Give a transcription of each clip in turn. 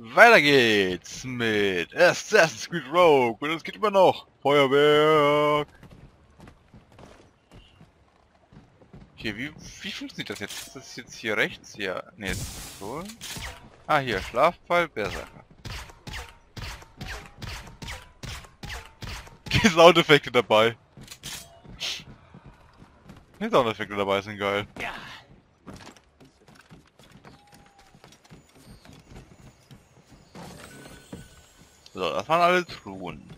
Weiter geht's mit Assassin's Creed Rogue und es geht immer noch. Feuerwerk. Hier, wie, wie funktioniert das jetzt? Ist das jetzt hier rechts? Ja, ne, so. Ah, hier, Schlafpfeil, Berserker. Die Soundeffekte dabei. Die Soundeffekte dabei sind geil. Ja. So, das waren alle Truhen.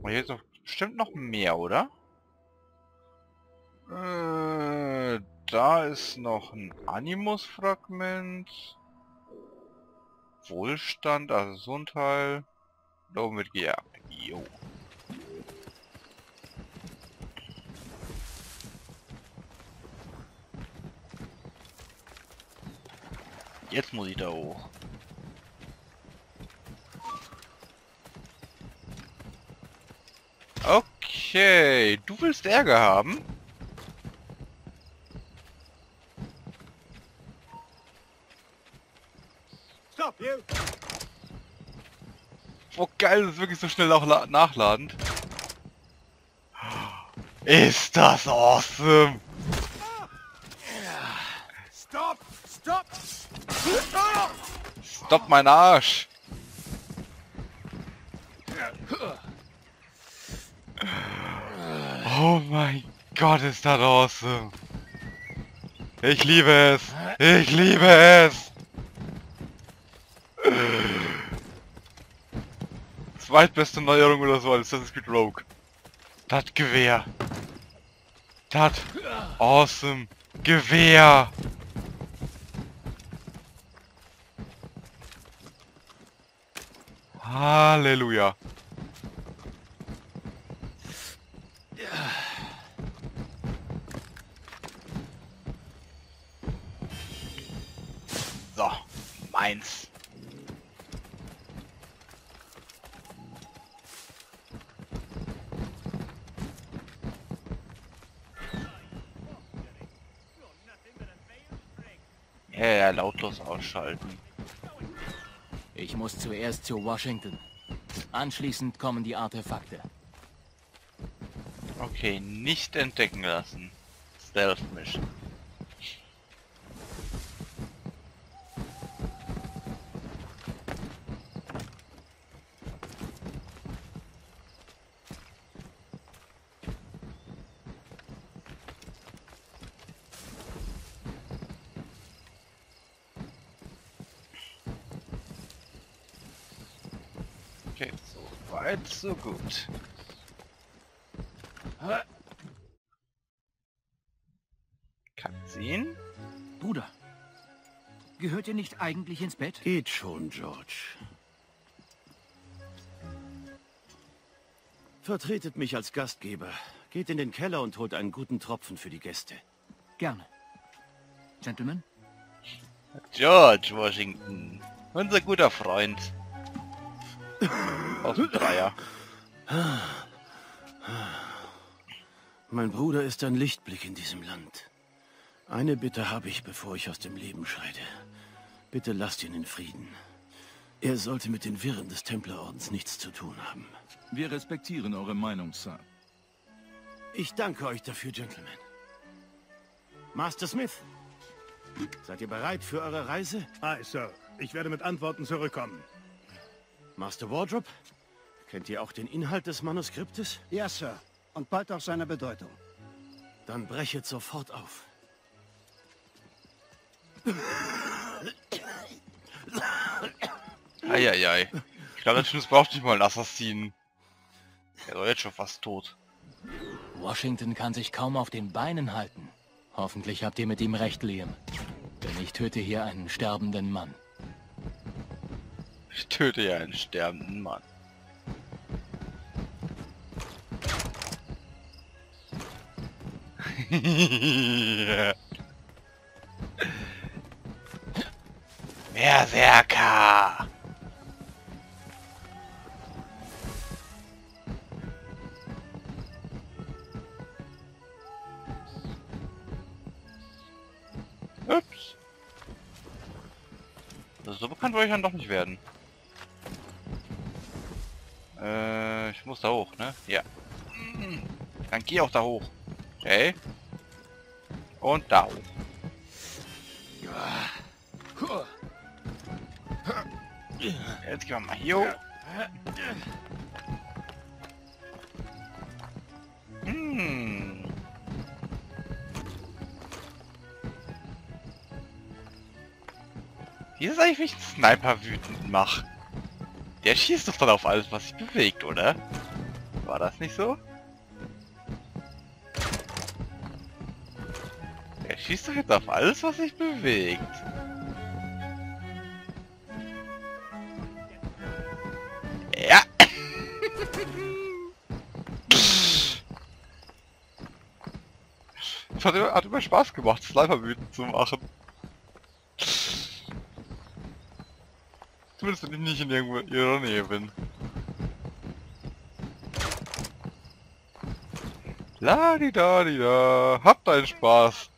Und hier ist doch bestimmt noch mehr, oder? Äh, da ist noch ein Animus-Fragment. Wohlstand, also so ein Teil. Da oben wird gejagt. Jo. Jetzt muss ich da hoch. Okay, du willst Ärger haben? Stop, you! Oh geil, das ist wirklich so schnell auch la- nachladend. Ist das awesome! Stop! Stop! Stop! Stopp mein Arsch! Oh mein Gott, ist das awesome! Ich liebe es! Ich liebe es! Zweitbeste Neuerung oder so als Assassin's Creed Rogue. Das Gewehr. Das awesome Gewehr. Halleluja. So, meins. Ja, ja, lautlos ausschalten. Ich muss zuerst zu Washington. Anschließend kommen die Artefakte. Okay, nicht entdecken lassen. Stealth Mission. Okay, so weit, so gut. Kann sehen. Bruder, gehört ihr nicht eigentlich ins Bett? Geht schon, George. Vertretet mich als Gastgeber. Geht in den Keller und holt einen guten Tropfen für die Gäste. Gerne. Gentlemen? George Washington. Unser guter Freund. Aus dem Dreier. Mein Bruder ist ein Lichtblick in diesem Land. Eine Bitte habe ich, bevor ich aus dem Leben scheide. Bitte lasst ihn in Frieden. Er sollte mit den Wirren des Templerordens nichts zu tun haben. Wir respektieren eure Meinung, Sir. Ich danke euch dafür, Gentlemen. Master Smith, seid ihr bereit für eure Reise? Aye, Sir. Ich werde mit Antworten zurückkommen. Master Wardrop, kennt ihr auch den Inhalt des Manuskriptes? Ja, Sir. Und bald auch seine Bedeutung. Dann brechet sofort auf. Eieiei. Ich glaube, der Typ braucht nicht mal einen Assassinen. Er ist jetzt schon fast tot. Washington kann sich kaum auf den Beinen halten. Hoffentlich habt ihr mit ihm recht, Liam. Denn ich töte hier einen sterbenden Mann. Ich töte ja einen sterbenden Mann. Berserker! Ups. So bekannt wollte ich dann doch nicht werden. Äh, ich muss da hoch, ne? Ja. Dann geh auch da hoch. Okay. Und da hoch. Jetzt gehen wir mal hier hoch. Hm. Wie ist eigentlich, wenn ich Sniper wütend mache? Der schießt doch dann auf alles, was sich bewegt, oder? War das nicht so? Der schießt doch jetzt auf alles, was sich bewegt. Ja. Es hat, immer- hat immer Spaß gemacht, Sniper wütend zu machen. Zumindest wenn ich nicht in ihrer Nähe bin. La di da di da. Habt einen Spaß.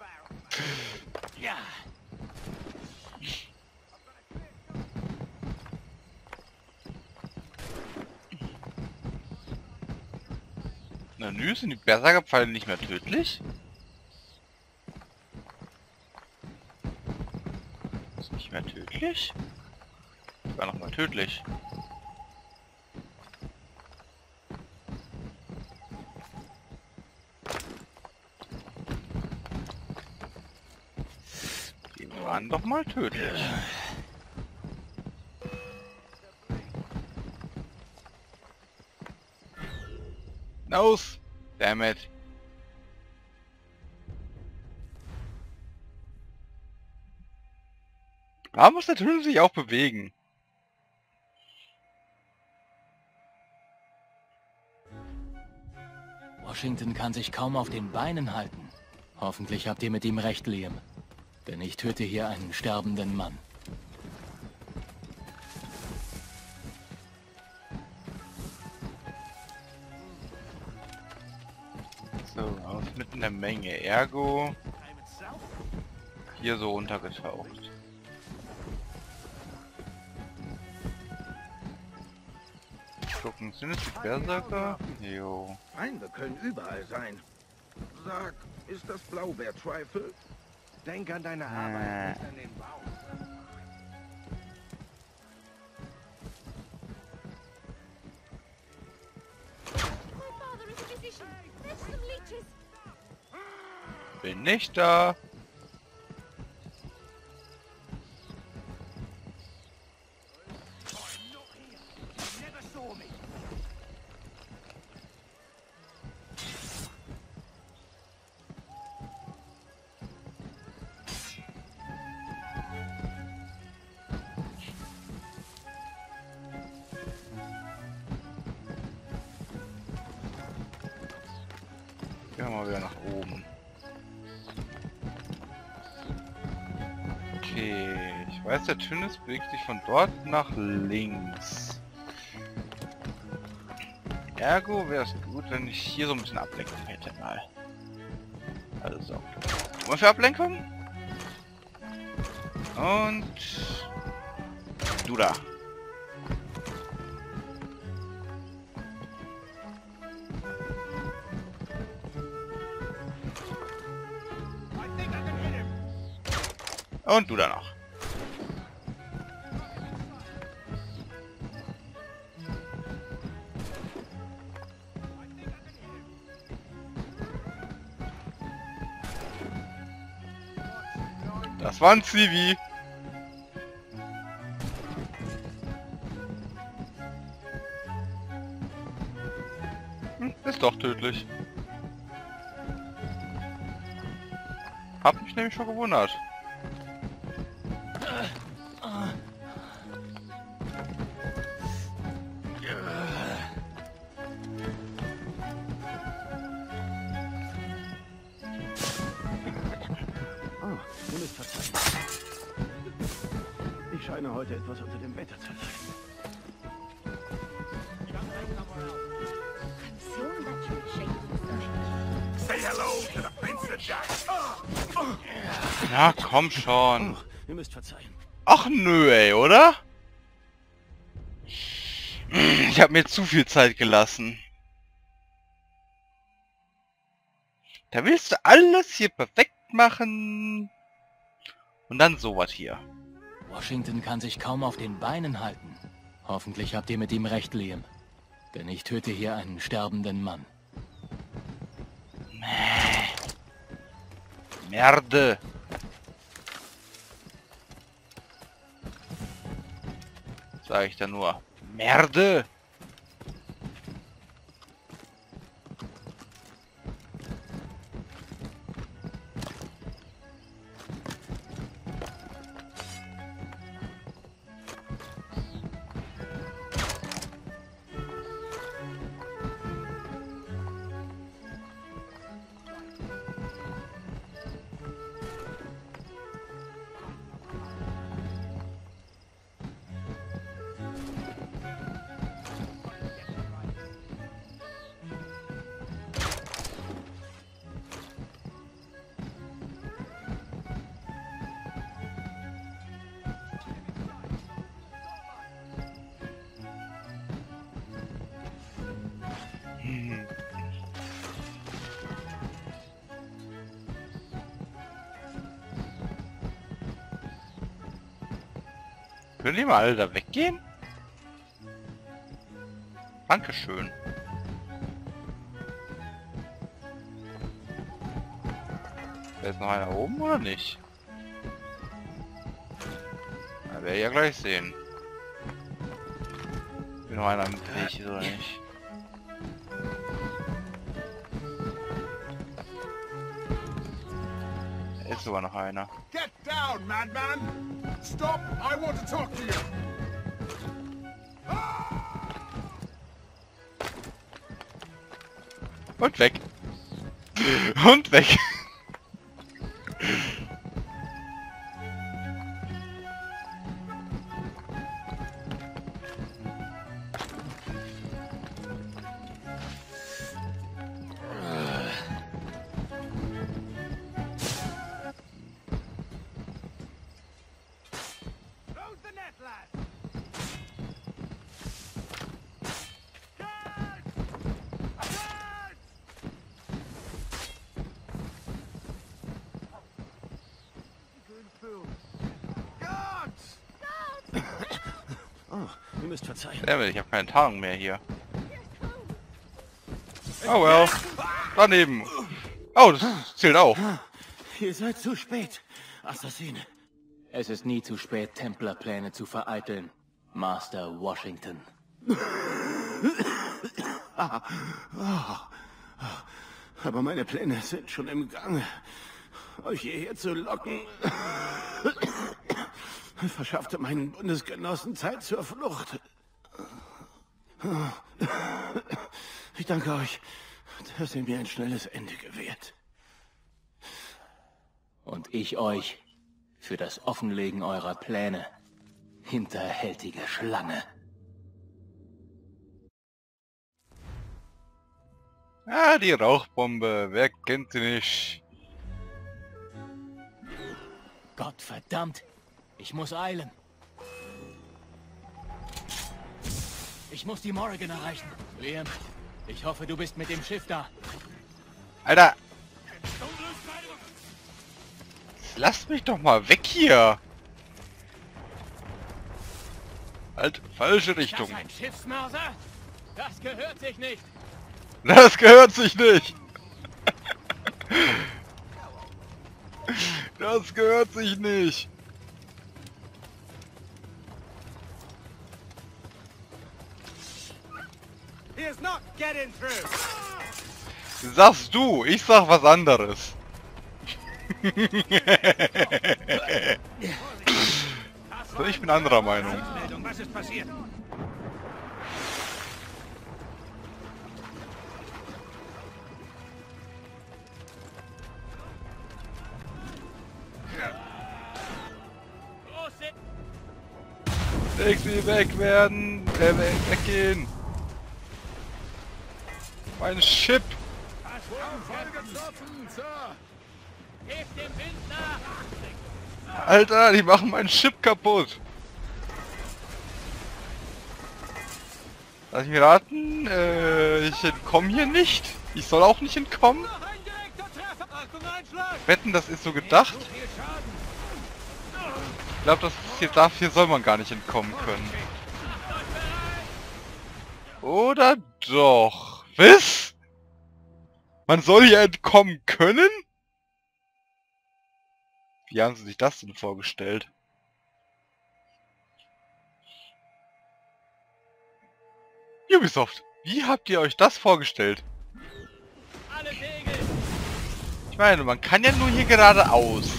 Na nü, sind die Berserkerpfeile nicht mehr tödlich? Ist nicht mehr tödlich? War noch mal tödlich. Die waren doch mal tödlich. Nose! Damn it. Warum muss der Tunnel sich auch bewegen? Washington kann sich kaum auf den Beinen halten. Hoffentlich habt ihr mit ihm recht, Liam. Denn ich töte hier einen sterbenden Mann. So, aus mitten der Menge. Ergo hier so untergetaucht. Gucken, sind es die Berserker? Jo. Feinde können überall sein. Sag, ist das Blaubeer-Trifle? Denk an deine Arbeit, nicht an den Bau. My father is a physician. Fetch some leeches. Bin nicht da. Mal wieder nach oben. Okay, ich weiß, der Tünnis bewegt sich von dort nach links. Ergo wäre es gut, wenn ich hier so ein bisschen Ablenkung hätte mal. Also. Was für Ablenkung? Und... Du da. Und du da noch. Das war ein Zivi. Hm, ist doch tödlich. Hab mich nämlich schon gewundert. Verzeihen. Ich scheine heute etwas unter dem Wetter zu leiden. Na, komm schon. Ihr müsst verzeihen. Ach nö, ey, oder? Ich habe mir zu viel Zeit gelassen. Da willst du alles hier perfekt machen. Und dann sowas hier. Washington kann sich kaum auf den Beinen halten. Hoffentlich habt ihr mit ihm recht, Liam. Denn ich töte hier einen sterbenden Mann. Merde. Sag ich da nur. Merde. Können die mal alle da weggehen? Dankeschön. Da ist noch einer oben oder nicht? Da werde ich ja gleich sehen. Bin noch einer im Weg oder nicht? Da ist sogar noch einer. Down, madman! Stop! I want to talk to you! Und weg. Und weg. Müsst verzeihen. Dammit, ich habe keine Tarnung mehr hier. Oh well. Daneben. Oh, das zählt auch. Ihr seid zu spät, Assassine. Es ist nie zu spät, Templerpläne zu vereiteln. Master Washington. Aber meine Pläne sind schon im Gange. Euch hierher zu locken, verschaffte meinen Bundesgenossen Zeit zur Flucht. Ich danke euch, dass ihr mir ein schnelles Ende gewährt. Und ich euch für das Offenlegen eurer Pläne. Hinterhältige Schlange. Ah, die Rauchbombe. Wer kennt sie nicht? Gott verdammt! Ich muss eilen. Ich muss die Morrigan erreichen. Liam, ich hoffe, du bist mit dem Schiff da. Alter. Lasst mich doch mal weg hier. Halt, falsche Richtung. Das ein Schiffsmörser? Das gehört sich nicht. Das gehört sich nicht. Das gehört sich nicht. Sagst du, ich sag was anderes. Ich bin anderer Meinung. Was ist passiert? Sie weg werden. Äh, we- weggehen. Mein Chip. Alter, die machen mein Chip kaputt. Lass ich mir raten, äh, ich entkomme hier nicht. Ich soll auch nicht entkommen. Wetten, das ist so gedacht? Ich glaube, das ist hier, dafür soll man gar nicht entkommen können. Oder doch? Was? Man soll hier entkommen können? Wie haben sie sich das denn vorgestellt? Ubisoft, wie habt ihr euch das vorgestellt? Ich meine, man kann ja nur hier geradeaus.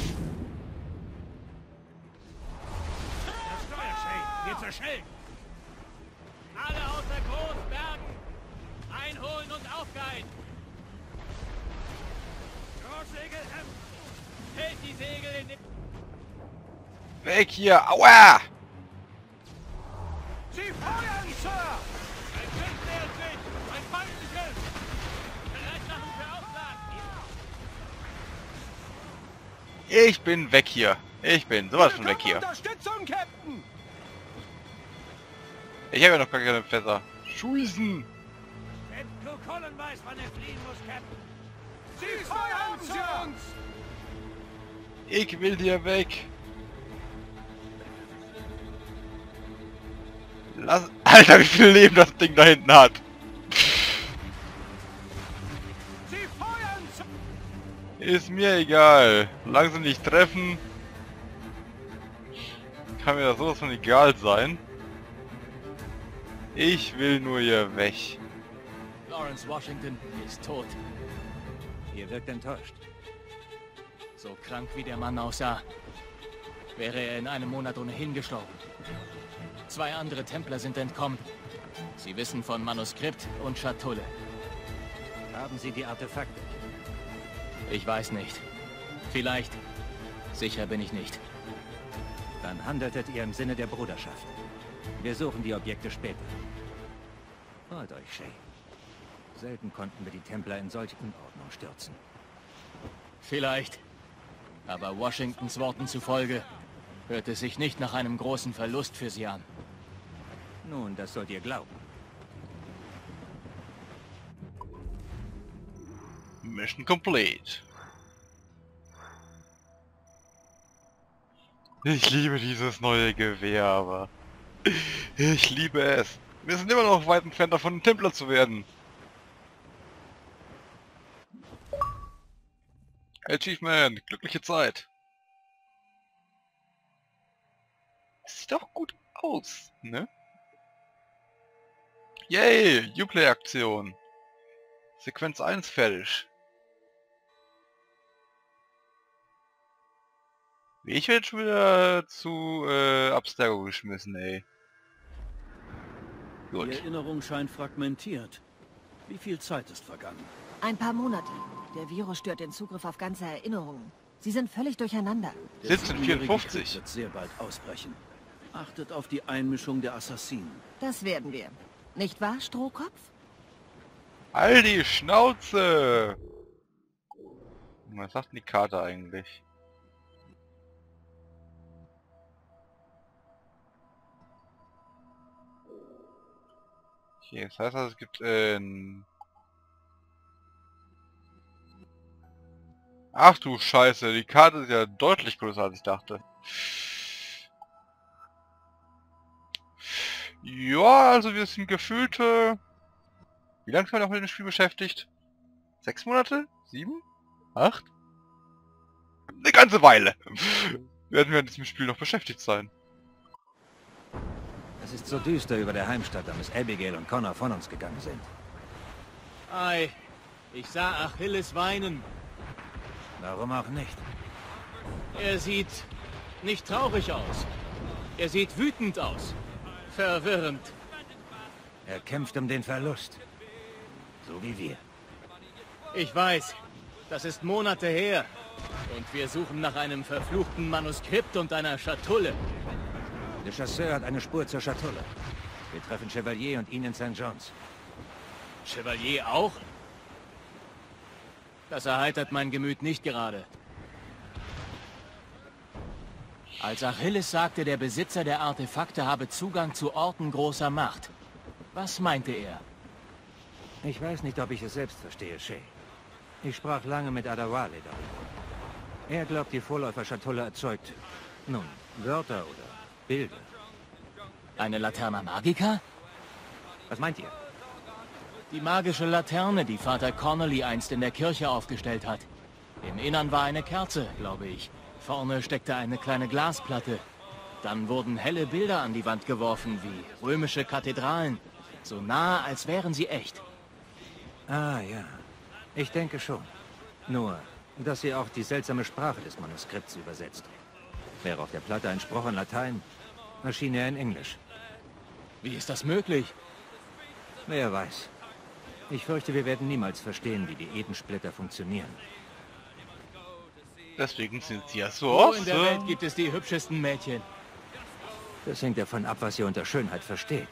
Wir zerschellen! Alle außer Großbergen! Einholen und aufgeilen! Großsegel Hält die Segel in den... Weg hier, aua! Sie feuern, Sir! Ein! Ein feindliches! Für! Ich bin weg hier. Ich bin sowas von weg hier. Unterstützung, Captain! Ich habe ja noch gar keine Fässer. Schießen! Wenn Colin weiß, wann er fliehen muss, Captain! Sie feuern, Sir! Ich will hier weg. Lass... Alter, wie viel Leben das Ding da hinten hat. Ist mir egal. Solange sie nicht treffen, kann mir das sowas von egal sein. Ich will nur hier weg. Lawrence Washington ist tot. Ihr wirkt enttäuscht. So krank wie der Mann aussah, wäre er in einem Monat ohnehin gestorben. Zwei andere Templer sind entkommen. Sie wissen von Manuskript und Schatulle. Haben Sie die Artefakte? Ich weiß nicht. Vielleicht. Sicher bin ich nicht. Dann handeltet ihr im Sinne der Bruderschaft. Wir suchen die Objekte später. Freut euch, Shay. Selten konnten wir die Templer in solch Unordnung stürzen. Vielleicht. Aber Washingtons Worten zufolge hört es sich nicht nach einem großen Verlust für sie an. Nun, das sollt ihr glauben. Mission complete. Ich liebe dieses neue Gewehr, aber... Ich liebe es. Wir sind immer noch weit entfernt davon, ein Templer zu werden. Achievement, glückliche Zeit. Sieht doch gut aus, ne? Yay, Uplay-Aktion. Sequenz 1 fertig. Ich werde schon wieder zu äh, Abstergo geschmissen, ey. Die Gut. Erinnerung scheint fragmentiert. Wie viel Zeit ist vergangen? Ein paar Monate. Der Virus stört den Zugriff auf ganze Erinnerungen. Sie sind völlig durcheinander. Der 1754. Krieg wird sehr bald ausbrechen. Achtet auf die Einmischung der Assassinen. Das werden wir. Nicht wahr, Strohkopf? All die Schnauze! Was sagt denn die Karte eigentlich? Okay, das heißt also, es gibt äh, ein... Ach du Scheiße, die Karte ist ja deutlich größer als ich dachte. Ja, also wir sind gefühlte... Wie lange sind wir noch mit dem Spiel beschäftigt? Sechs Monate? Sieben? Acht? Eine ganze Weile! Werden wir in diesem Spiel noch beschäftigt sein. Es ist so düster über der Heimstatt, da Miss Abigail und Connor von uns gegangen sind. Ei, ich sah Achilles weinen. Warum auch nicht? Er sieht nicht traurig aus. Er sieht wütend aus. Verwirrend. Er kämpft um den Verlust. So wie wir. Ich weiß, das ist Monate her. Und wir suchen nach einem verfluchten Manuskript und einer Schatulle. Der Chasseur hat eine Spur zur Schatulle. Wir treffen Chevalier und ihn in St. John's. Chevalier auch? Das erheitert mein Gemüt nicht gerade. Als Achilles sagte, der Besitzer der Artefakte habe Zugang zu Orten großer Macht. Was meinte er? Ich weiß nicht, ob ich es selbst verstehe, Shay. Ich sprach lange mit Adawale darüber. Er glaubt, die Vorläufer-Schatulle erzeugt, nun, Wörter oder Bilder. Eine Laterna Magica? Was meint ihr? Die magische Laterne, die Vater Connolly einst in der Kirche aufgestellt hat. Im Innern war eine Kerze, glaube ich. Vorne steckte eine kleine Glasplatte. Dann wurden helle Bilder an die Wand geworfen, wie römische Kathedralen. So nah, als wären sie echt. Ah, ja. Ich denke schon. Nur, dass sie auch die seltsame Sprache des Manuskripts übersetzt. Wäre auf der Platte ein Spruch in Latein, erschien er in Englisch. Wie ist das möglich? Wer weiß. Ich fürchte, wir werden niemals verstehen, wie die Edensplitter funktionieren. Deswegen sind sie ja so Wo oft. in der. Welt gibt es die hübschesten Mädchen? Das hängt davon ab, was ihr unter Schönheit versteht.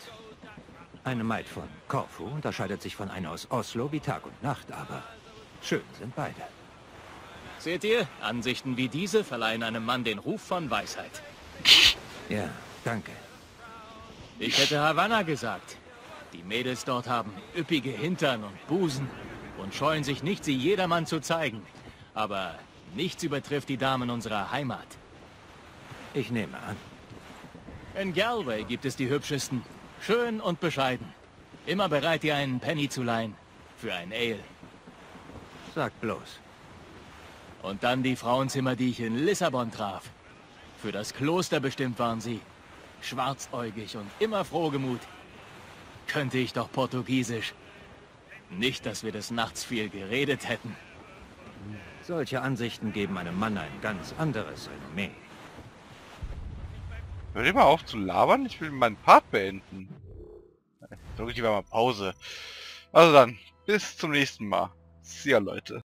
Eine Maid von Korfu unterscheidet sich von einer aus Oslo wie Tag und Nacht, aber schön sind beide. Seht ihr? Ansichten wie diese verleihen einem Mann den Ruf von Weisheit. Ja, danke. Ich hätte Havanna gesagt. Die Mädels dort haben üppige Hintern und Busen und scheuen sich nicht, sie jedermann zu zeigen. Aber nichts übertrifft die Damen unserer Heimat. Ich nehme an. In Galway gibt es die hübschesten. Schön und bescheiden. Immer bereit, dir einen Penny zu leihen. Für ein Ale. Sag bloß. Und dann die Frauenzimmer, die ich in Lissabon traf. Für das Kloster bestimmt waren sie. Schwarzäugig und immer frohgemut. Könnte ich doch Portugiesisch. Nicht, dass wir des Nachts viel geredet hätten. Solche Ansichten geben einem Mann ein ganz anderes Renommee. Hört ihr mal auf zu labern? Ich will meinen Part beenden. Drücke ich mal Pause. Also dann, bis zum nächsten Mal. See ya, Leute.